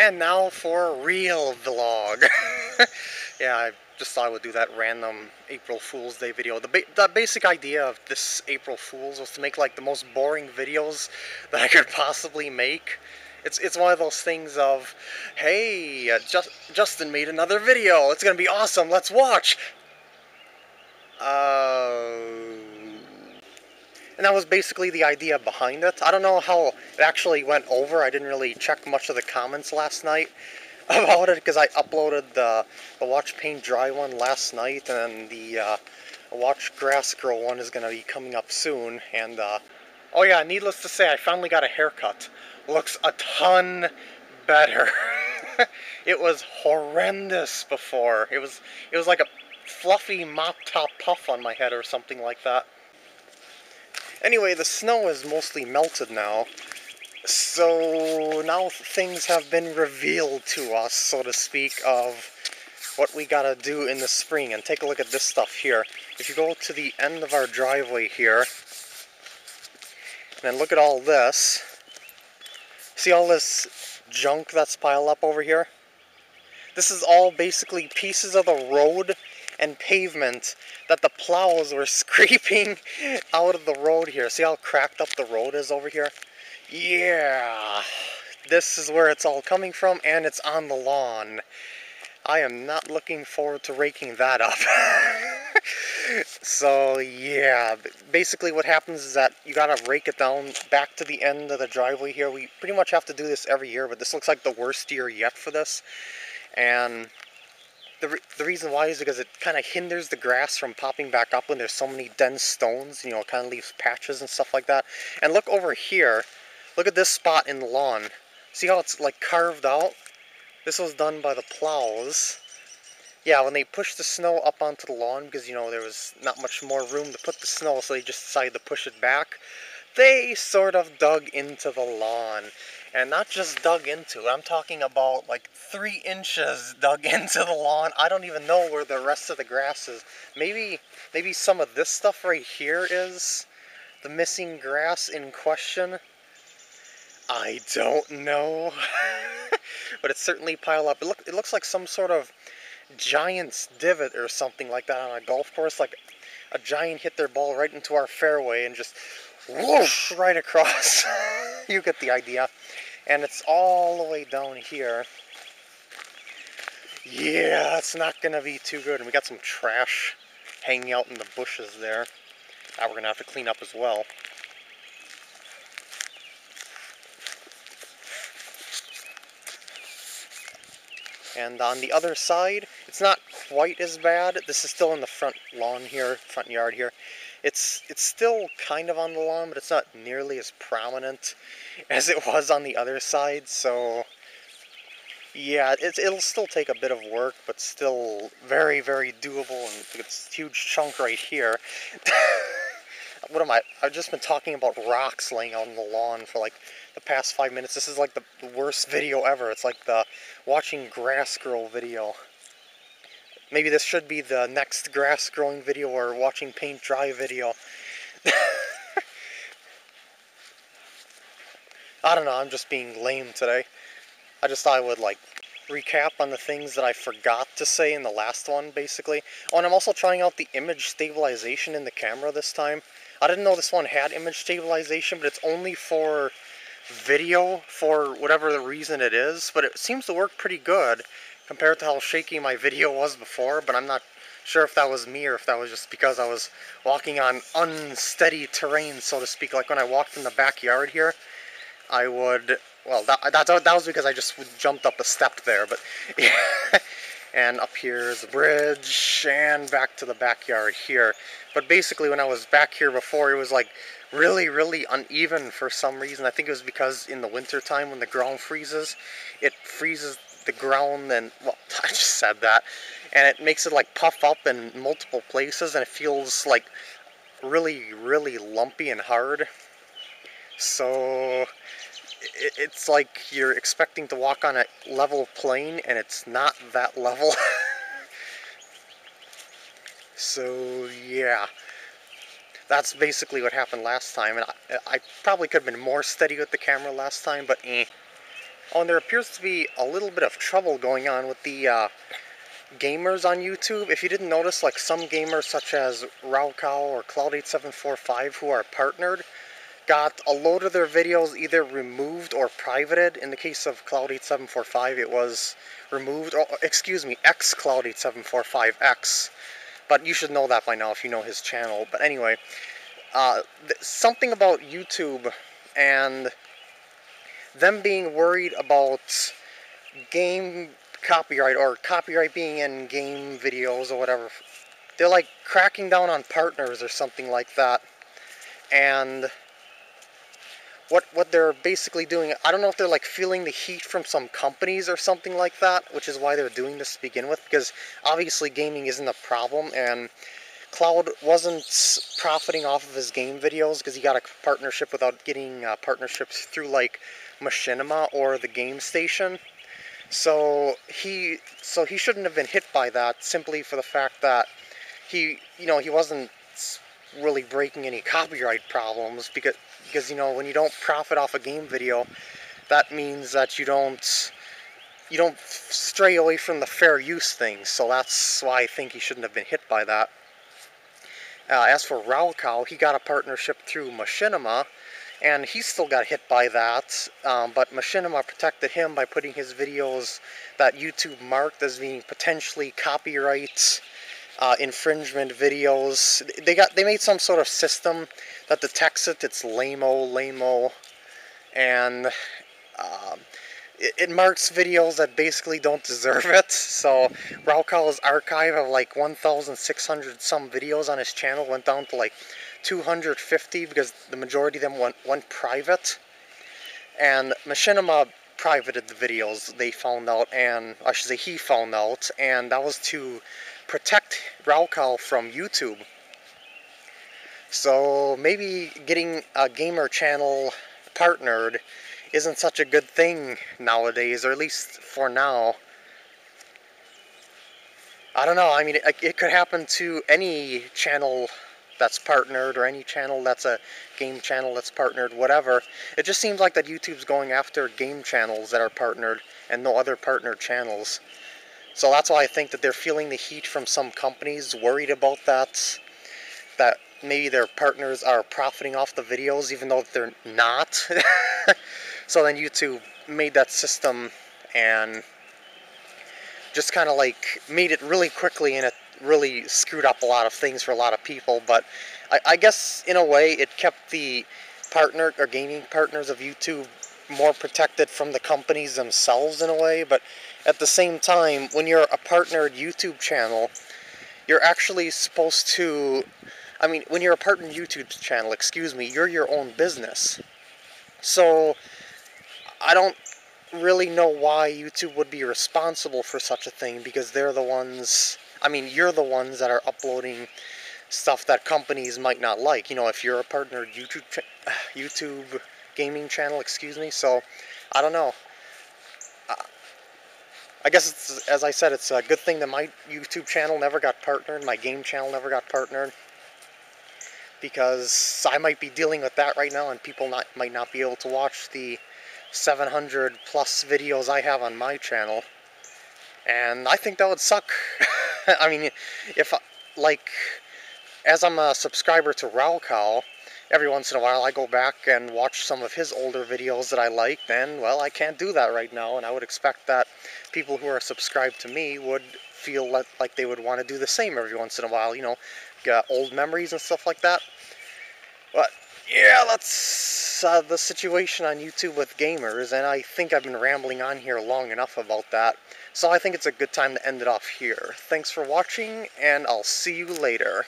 And now for a real vlog. yeah, I just thought I would do that random April Fool's Day video. The, ba the basic idea of this April Fool's was to make like the most boring videos that I could possibly make. It's, it's one of those things of, hey, uh, just, Justin made another video. It's going to be awesome. Let's watch. Uh and that was basically the idea behind it. I don't know how it actually went over. I didn't really check much of the comments last night about it because I uploaded the, the Watch Paint Dry one last night and the uh, Watch Grass Grow one is going to be coming up soon. And, uh, oh yeah, needless to say, I finally got a haircut. Looks a ton better. it was horrendous before. It was, it was like a fluffy mop top puff on my head or something like that. Anyway, the snow is mostly melted now, so now things have been revealed to us, so to speak, of what we gotta do in the spring. And take a look at this stuff here. If you go to the end of our driveway here, and look at all this, see all this junk that's piled up over here? This is all basically pieces of the road and pavement that the plows were scraping out of the road here. See how cracked up the road is over here? Yeah, this is where it's all coming from and it's on the lawn. I am not looking forward to raking that up. so yeah, basically what happens is that you gotta rake it down back to the end of the driveway here. We pretty much have to do this every year, but this looks like the worst year yet for this. And the, re the reason why is because it kind of hinders the grass from popping back up when there's so many dense stones, you know, it kind of leaves patches and stuff like that. And look over here, look at this spot in the lawn. See how it's like carved out? This was done by the plows. Yeah, when they pushed the snow up onto the lawn, because, you know, there was not much more room to put the snow, so they just decided to push it back, they sort of dug into the lawn and not just dug into. I'm talking about like three inches dug into the lawn. I don't even know where the rest of the grass is. Maybe, maybe some of this stuff right here is the missing grass in question. I don't know. but it's certainly piled up. It, look, it looks like some sort of giant's divot or something like that on a golf course. Like a giant hit their ball right into our fairway and just whoosh right across. you get the idea. And it's all the way down here. Yeah, it's not going to be too good. And we got some trash hanging out in the bushes there that we're going to have to clean up as well. And on the other side, it's not quite as bad. This is still in the front lawn here, front yard here. It's it's still kind of on the lawn, but it's not nearly as prominent as it was on the other side. So yeah, it, it'll still take a bit of work, but still very, very doable. And it's a huge chunk right here. what am I? I've just been talking about rocks laying out on the lawn for like the past five minutes. This is like the worst video ever. It's like the watching grass grow video. Maybe this should be the next grass growing video or watching paint dry video. I don't know, I'm just being lame today. I just thought I would like recap on the things that I forgot to say in the last one, basically. Oh, and I'm also trying out the image stabilization in the camera this time. I didn't know this one had image stabilization, but it's only for video for whatever the reason it is, but it seems to work pretty good compared to how shaky my video was before, but I'm not sure if that was me or if that was just because I was walking on unsteady terrain, so to speak. Like when I walked in the backyard here, I would, well, that, that, that was because I just jumped up a step there, but yeah. and up here is the bridge, and back to the backyard here. But basically when I was back here before, it was like really, really uneven for some reason. I think it was because in the winter time when the ground freezes, it freezes the ground and, well, I just said that, and it makes it like puff up in multiple places and it feels like really, really lumpy and hard. So it's like you're expecting to walk on a level plane and it's not that level. so yeah, that's basically what happened last time. And I, I, probably could have been more steady with the camera last time, but eh. Oh, and there appears to be a little bit of trouble going on with the uh, gamers on YouTube. If you didn't notice, like some gamers such as raocow or Cloud8745 who are partnered, got a load of their videos either removed or privated. In the case of Cloud8745, it was removed, or, excuse me, xCloud8745X. But you should know that by now if you know his channel. But anyway, uh, something about YouTube and them being worried about game copyright or copyright being in game videos or whatever. They're like cracking down on partners or something like that. And what what they're basically doing, I don't know if they're like feeling the heat from some companies or something like that, which is why they're doing this to begin with, because obviously gaming isn't a problem, and Cloud wasn't profiting off of his game videos because he got a partnership without getting uh, partnerships through like Machinima or the Game Station. So he so he shouldn't have been hit by that simply for the fact that he you know he wasn't really breaking any copyright problems because because you know when you don't profit off a game video that means that you don't you don't stray away from the fair use thing so that's why I think he shouldn't have been hit by that. Uh, as for raocow, he got a partnership through Machinima and he still got hit by that, um, but Machinima protected him by putting his videos that YouTube marked as being potentially copyright uh, infringement videos. They got they made some sort of system that detects it. It's lame-o, lame-o, and um, it, it, marks videos that basically don't deserve it. So raocow's archive of like 1,600 some videos on his channel went down to like 250 because the majority of them went, went private. And Machinima privated the videos, they found out, and I should say he found out, and that was to protect raocow from YouTube. So maybe getting a gamer channel partnered isn't such a good thing nowadays, or at least for now. I don't know, I mean, it, it could happen to any channel that's partnered or any channel that's a game channel that's partnered, whatever. It just seems like that YouTube's going after game channels that are partnered and no other partnered channels. So that's why I think that they're feeling the heat from some companies, worried about that, that maybe their partners are profiting off the videos even though they're not. so then YouTube made that system and just kind of like made it really quickly and it really screwed up a lot of things for a lot of people, but I, I guess in a way it kept the partner or gaming partners of YouTube more protected from the companies themselves in a way, but at the same time, when you're a partnered YouTube channel, you're actually supposed to, I mean, when you're a partnered YouTube channel, excuse me, you're your own business. So, I don't really know why YouTube would be responsible for such a thing because they're the ones I mean, you're the ones that are uploading stuff that companies might not like. You know, if you're a partner YouTube YouTube gaming channel, excuse me. So, I don't know. Uh, I guess it's as I said, it's a good thing that my YouTube channel never got partnered. My game channel never got partnered because I might be dealing with that right now, and people not might not be able to watch the 700 plus videos I have on my channel. And I think that would suck. I mean, if, like, as I'm a subscriber to raocow, every once in a while I go back and watch some of his older videos that I like, and, well, I can't do that right now, and I would expect that people who are subscribed to me would feel like they would want to do the same every once in a while, you know, old memories and stuff like that. But, yeah, that's uh, the situation on YouTube with gamers, and I think I've been rambling on here long enough about that. So I think it's a good time to end it off here. Thanks for watching, and I'll see you later.